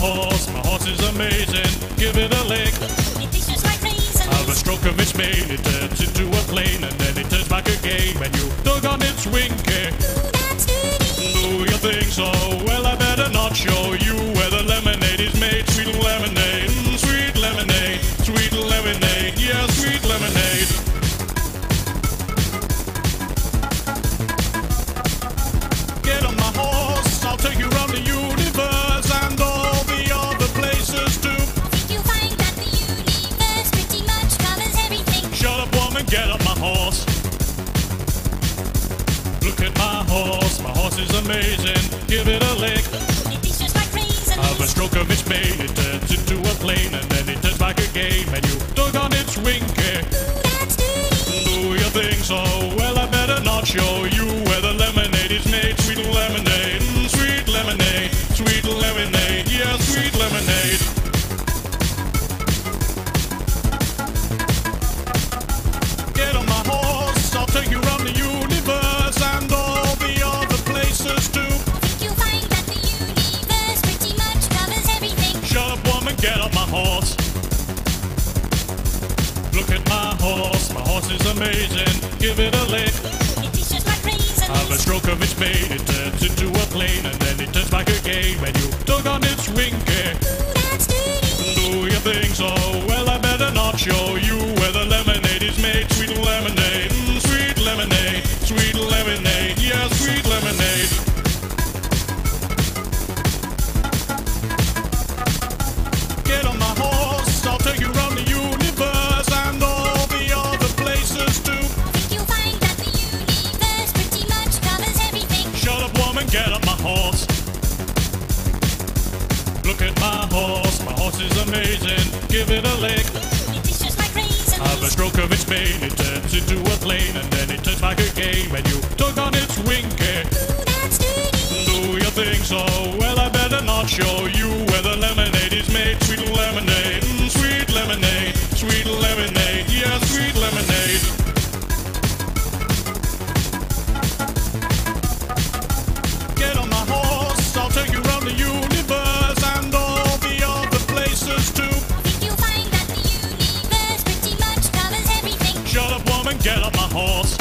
horse, my horse is amazing. Give it a lick. It dishes like raisins. Have a stroke of its mane, it turns into a plane, and then it turns back again. And you don't is amazing. is amazing. Give it a lick. Have a stroke of its mane. horse, my horse is amazing. Give it a lick. Have a stroke of its mane, it turns into a plane, and then it turns back again. get on my horse.